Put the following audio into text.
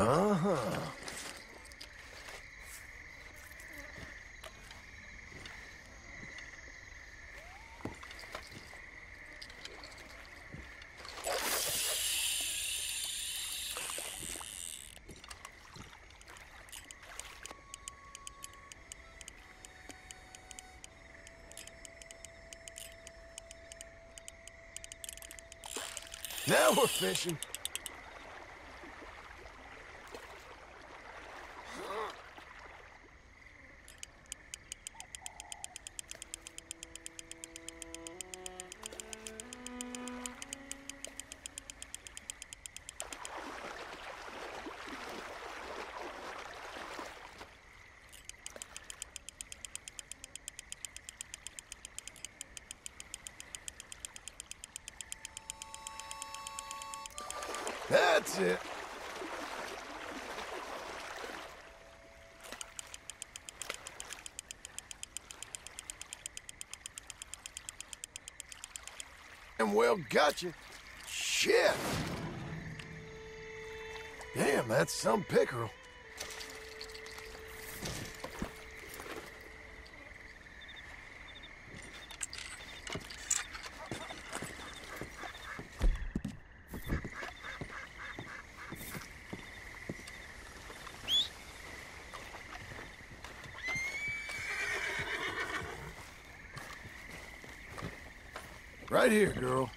Uh-huh. Now we're fishing. That's it. And well, gotcha. Shit. Damn, that's some pickerel. Right here, girl.